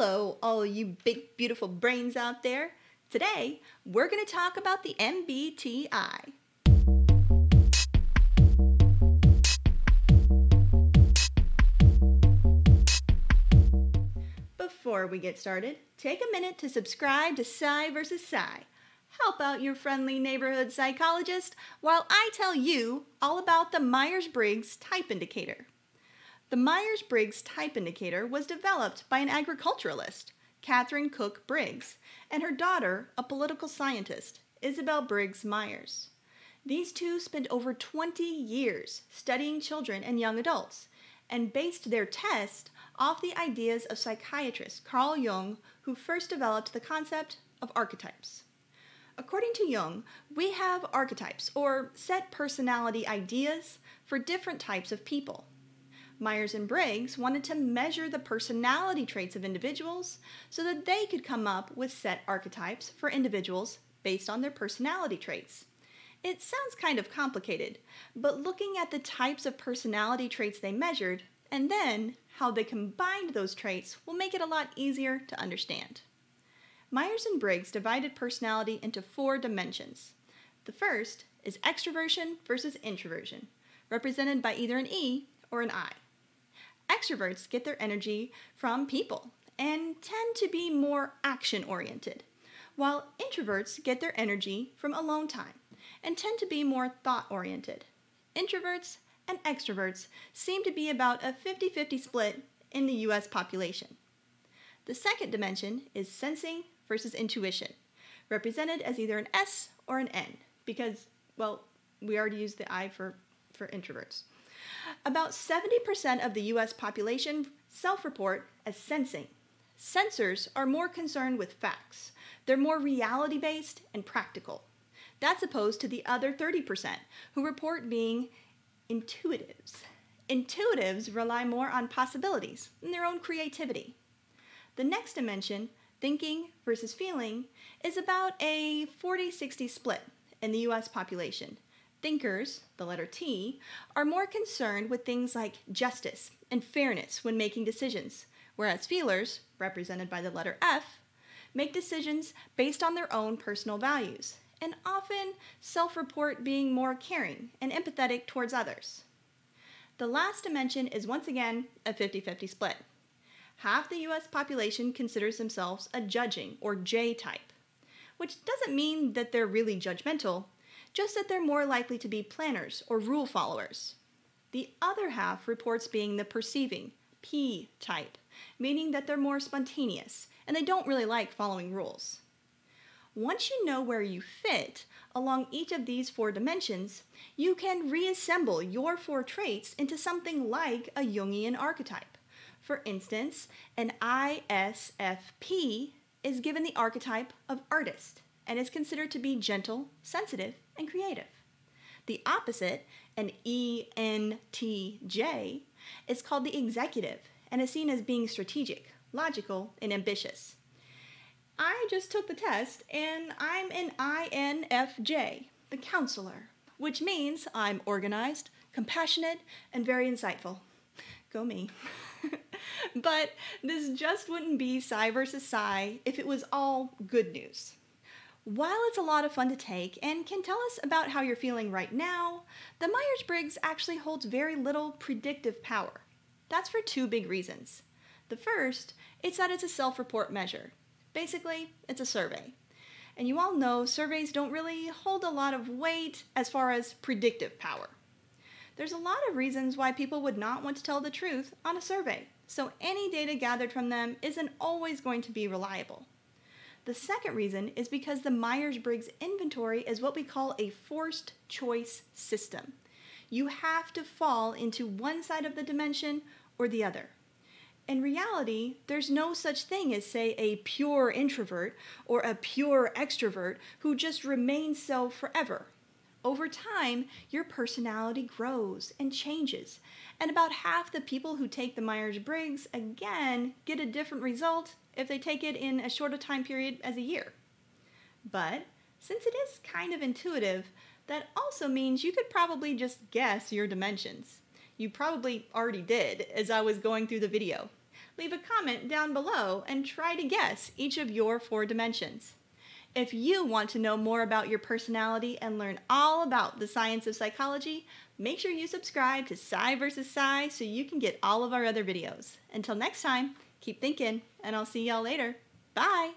Hello, all you big, beautiful brains out there. Today, we're going to talk about the MBTI. Before we get started, take a minute to subscribe to Psy vs. Psy. Help out your friendly neighborhood psychologist while I tell you all about the Myers Briggs Type Indicator. The Myers Briggs Type Indicator was developed by an agriculturalist, Katharine Cook Briggs, and her daughter, a political scientist, Isabel Briggs Myers. These two spent over 20 years studying children and young adults and based their test off the ideas of psychiatrist Carl Jung, who first developed the concept of archetypes. According to Jung, we have archetypes, or set personality ideas, for different types of people. Myers and Briggs wanted to measure the personality traits of individuals so that they could come up with set archetypes for individuals based on their personality traits. It sounds kind of complicated, but looking at the types of personality traits they measured and then how they combined those traits will make it a lot easier to understand. Myers and Briggs divided personality into four dimensions. The first is extroversion versus introversion, represented by either an E or an I. Extroverts get their energy from people and tend to be more action oriented, while introverts get their energy from alone time and tend to be more thought oriented. Introverts and extroverts seem to be about a 50 50 split in the US population. The second dimension is sensing versus intuition, represented as either an S or an N, because, well, we already used the I for, for introverts. About 70% of the US population self report as sensing. Sensors are more concerned with facts, they're more reality based and practical. That's opposed to the other 30% who report being intuitives. Intuitives rely more on possibilities and their own creativity. The next dimension, thinking versus feeling, is about a 40 60 split in the US population. Thinkers, the letter T, are more concerned with things like justice and fairness when making decisions, whereas feelers, represented by the letter F, make decisions based on their own personal values and often self report being more caring and empathetic towards others. The last dimension is once again a 50 50 split. Half the US population considers themselves a judging or J type, which doesn't mean that they're really judgmental, just that they're more likely to be planners or rule followers. The other half reports being the perceiving, P type, meaning that they're more spontaneous and they don't really like following rules. Once you know where you fit along each of these four dimensions, you can reassemble your four traits into something like a Jungian archetype. For instance, an ISFP is given the archetype of artist and is considered to be gentle, sensitive, and creative. The opposite, an ENTJ, is called the executive and is seen as being strategic, logical, and ambitious. I just took the test and I'm an INFJ, the counselor, which means I'm organized, compassionate, and very insightful. Go me. but this just wouldn't be Psy versus Psy if it was all good news. While it's a lot of fun to take and can tell us about how you're feeling right now, the Myers Briggs actually holds very little predictive power. That's for two big reasons. The first, it's that it's a self report measure. Basically, it's a survey. And you all know surveys don't really hold a lot of weight as far as predictive power. There's a lot of reasons why people would not want to tell the truth on a survey, so any data gathered from them isn't always going to be reliable. The second reason is because the Myers Briggs inventory is what we call a forced choice system. You have to fall into one side of the dimension or the other. In reality, there's no such thing as, say, a pure introvert or a pure extrovert who just remains so forever. Over time, your personality grows and changes, and about half the people who take the Myers Briggs again get a different result if they take it in as short a time period as a year. But since it is kind of intuitive, that also means you could probably just guess your dimensions. You probably already did as I was going through the video. leave a comment down below and try to guess each of your four dimensions. If you want to know more about your personality and learn all about the science of psychology, make sure you subscribe to Psy vs. Psy so you can get all of our other videos. Until next time, keep thinking, and I'll see y'all later. Bye!